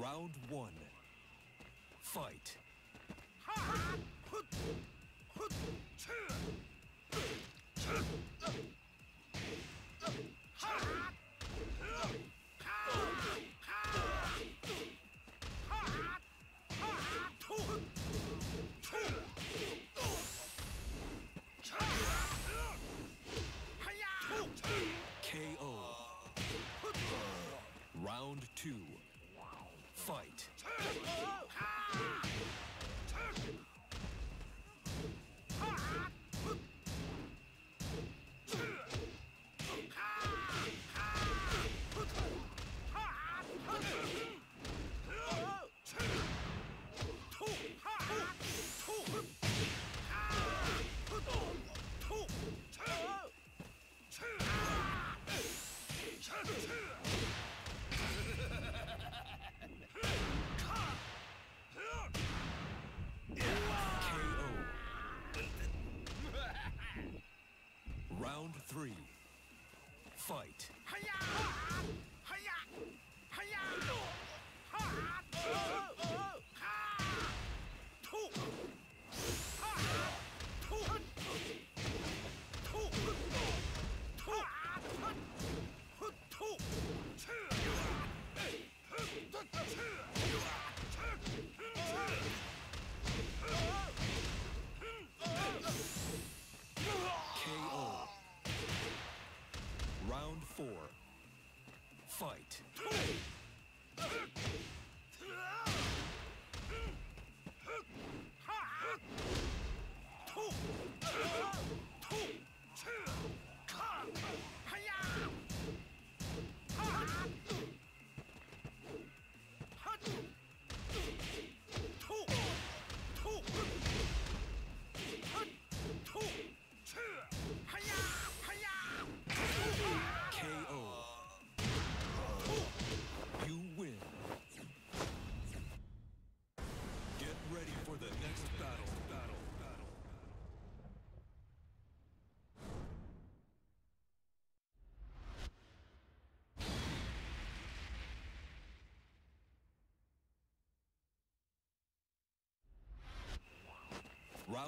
Round one. Fight. K.O. Round two. fight.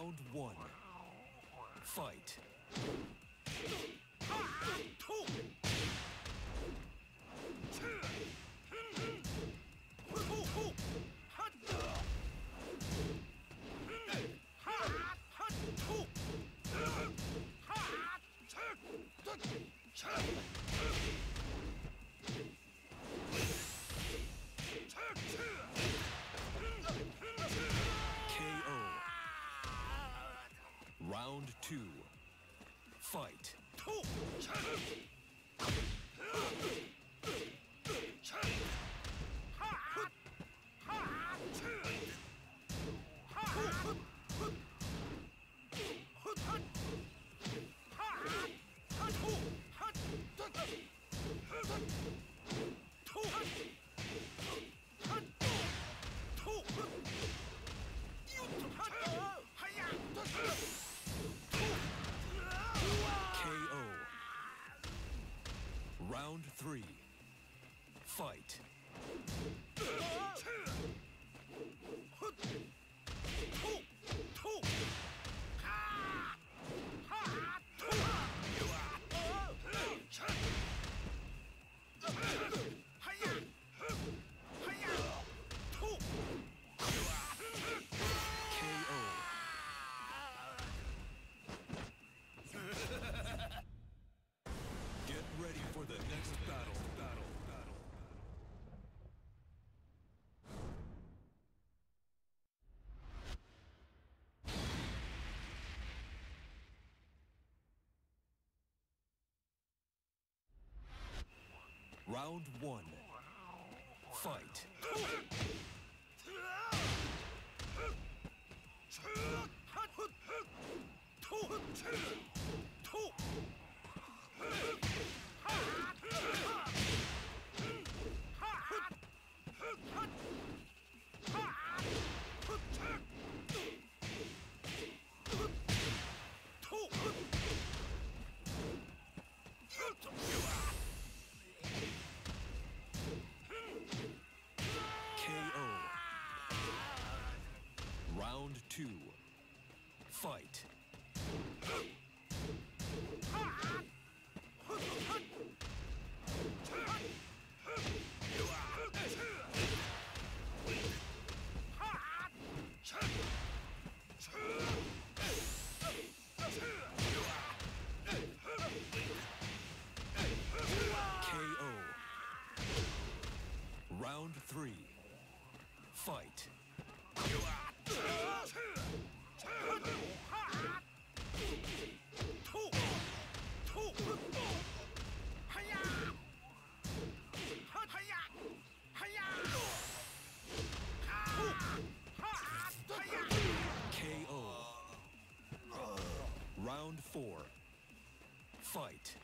Round one. Fight. two, fight. fight. Round one. Fight. fight. four. Fight.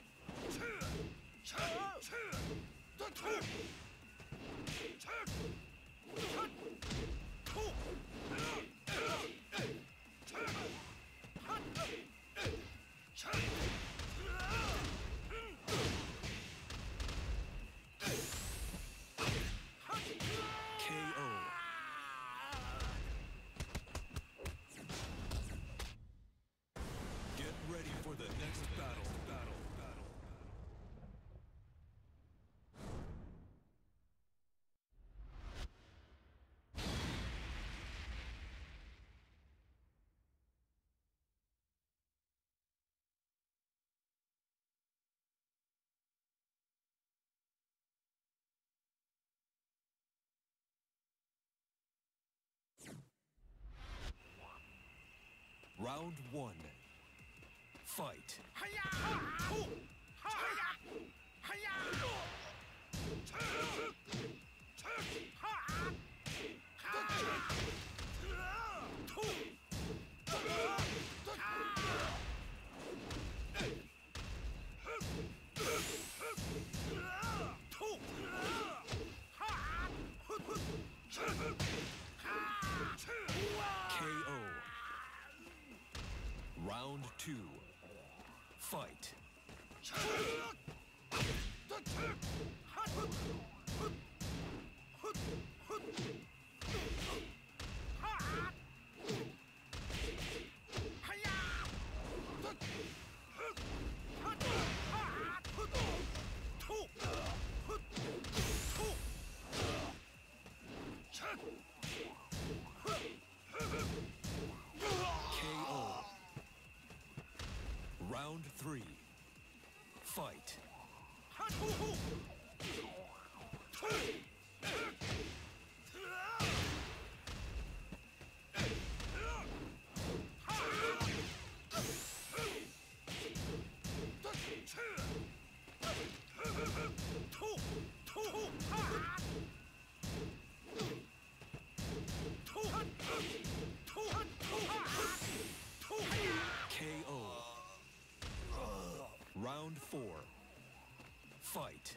Round one. Fight. Fight! fight. four. Fight.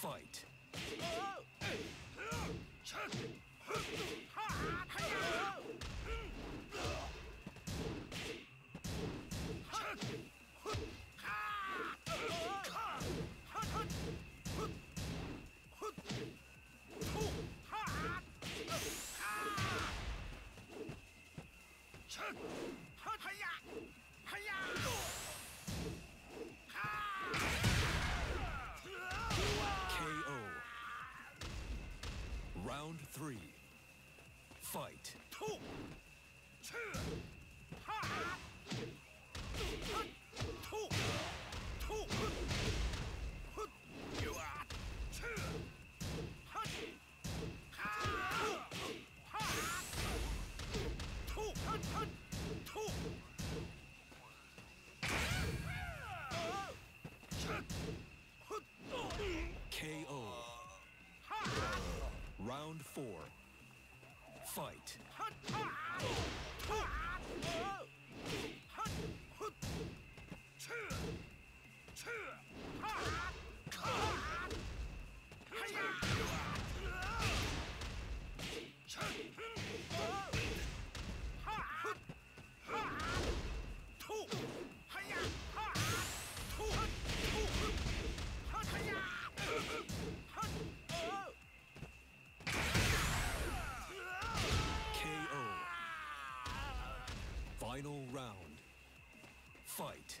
fight. KO. Round four. Fight! fight.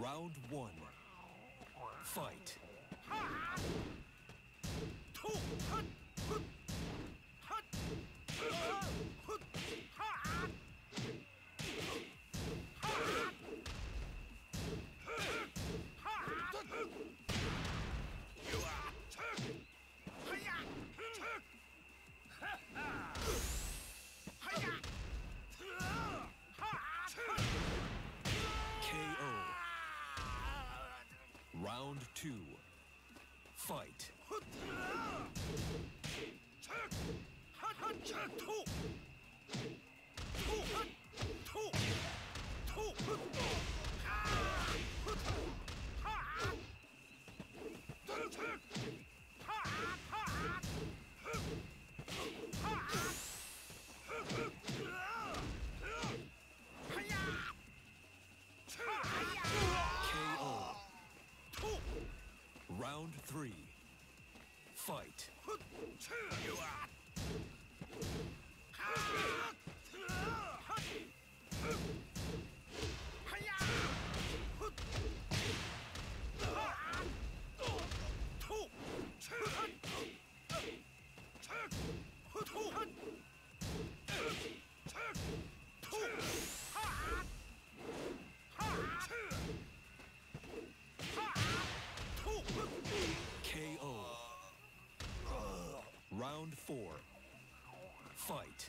Round one. Fight. two, fight. Two. Four. Fight.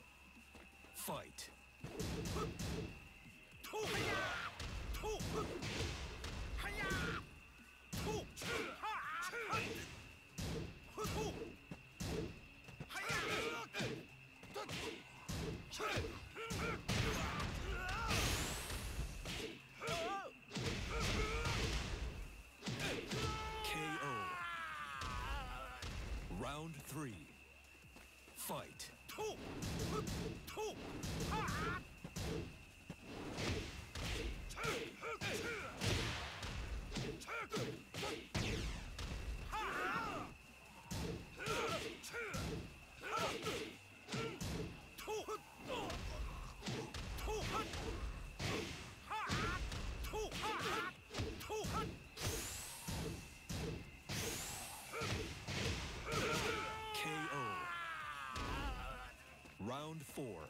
Round four.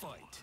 Fight.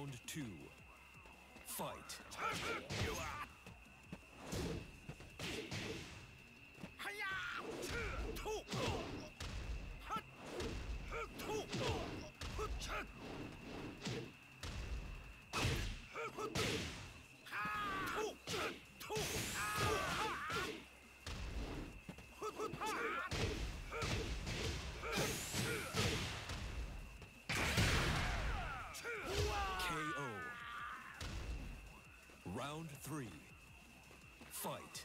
Round two. Fight. Round three. Fight.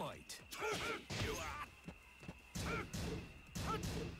fight.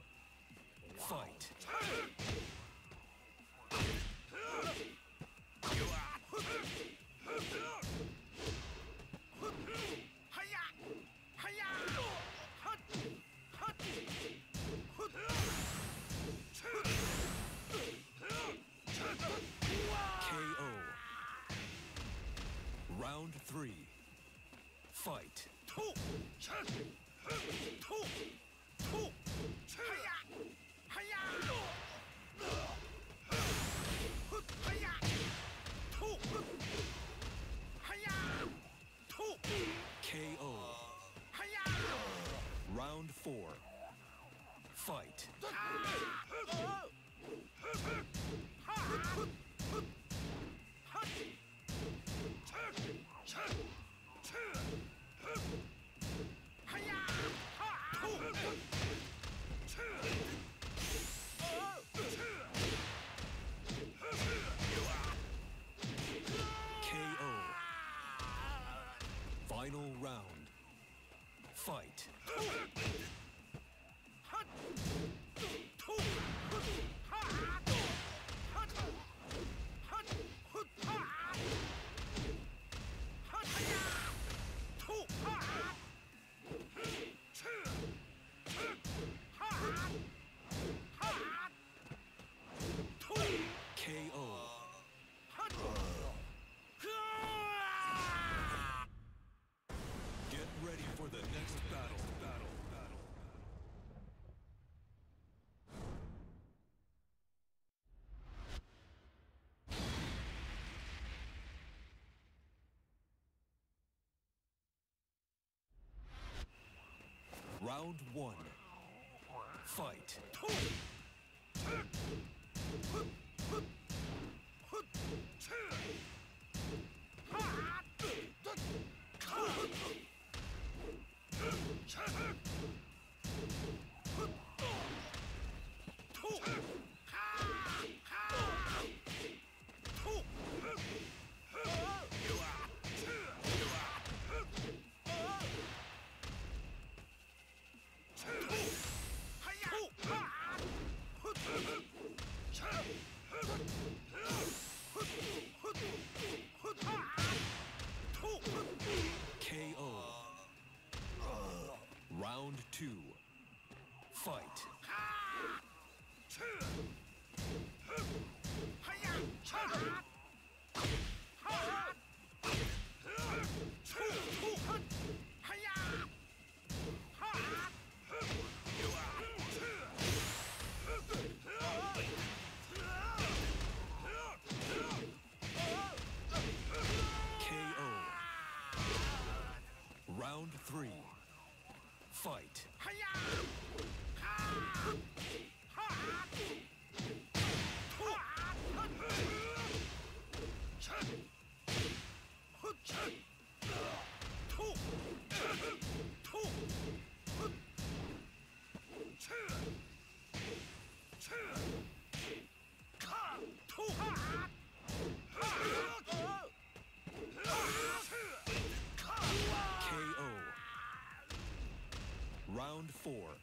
two, Fight. Round one. Fight. two. four.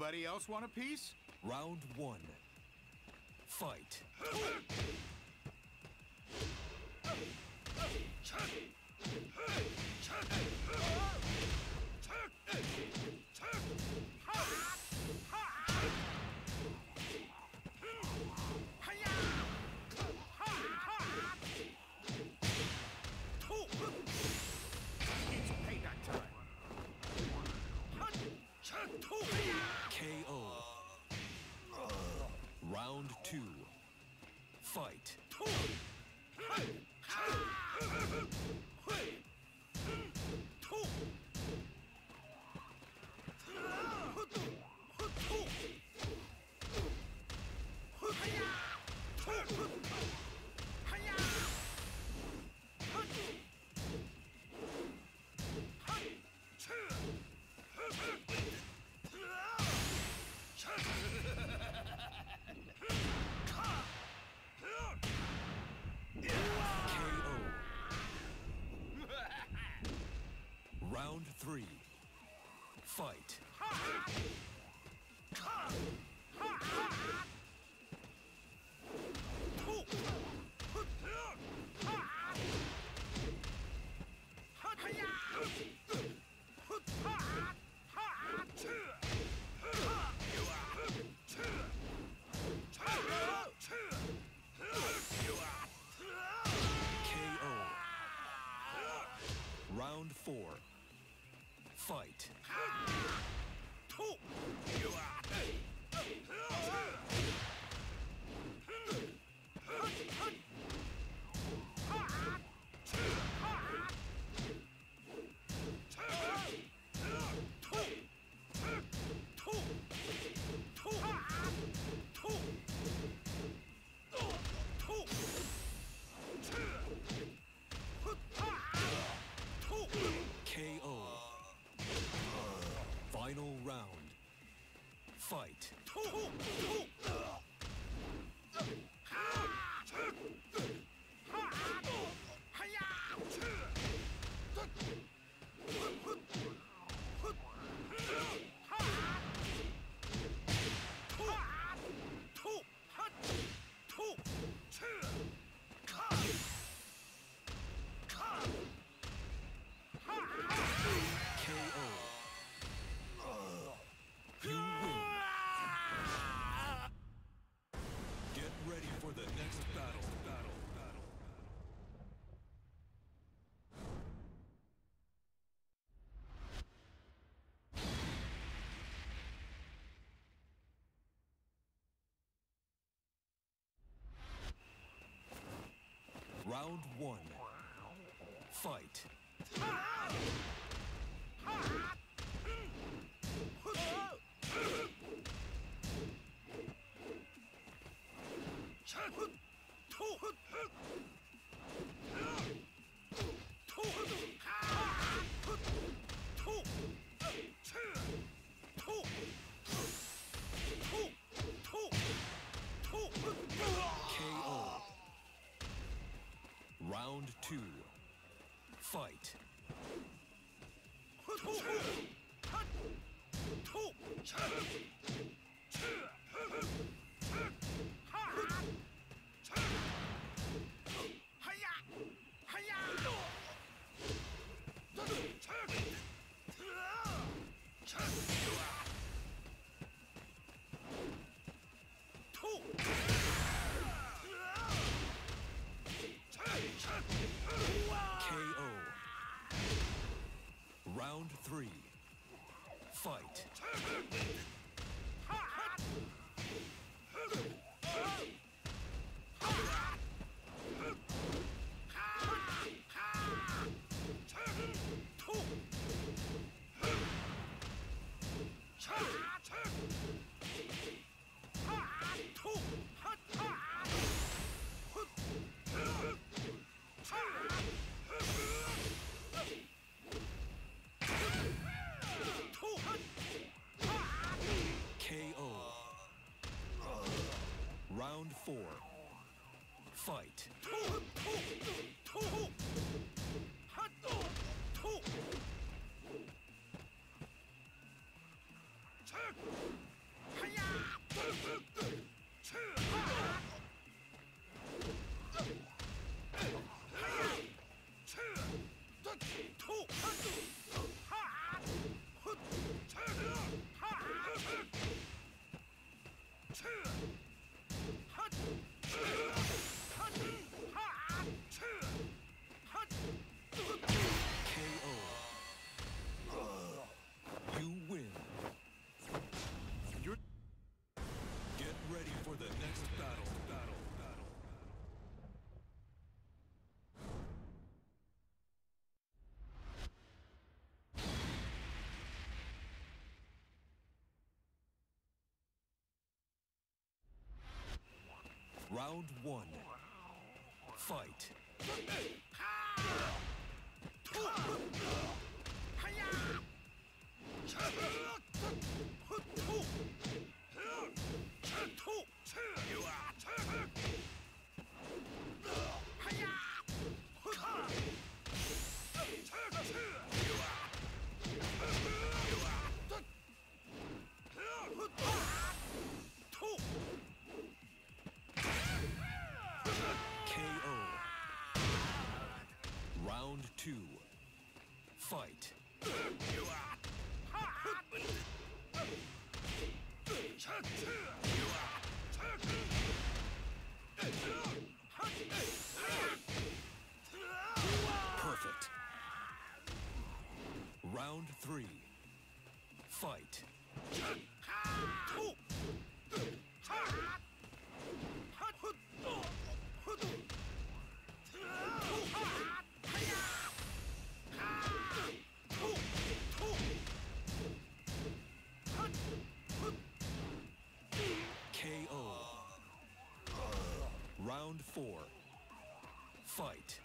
Anybody else want a piece? Round one. Fight. four. Fight. fight. Round one. Fight. two, fight. four. Round one. Fight. two, fight. Perfect. Round three, fight. Four. Fight.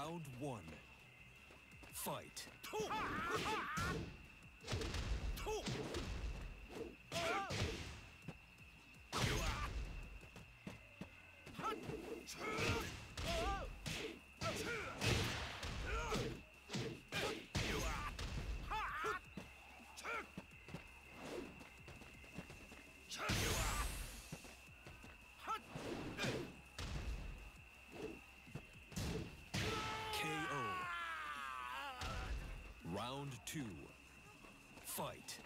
Round one. Fight. Fight.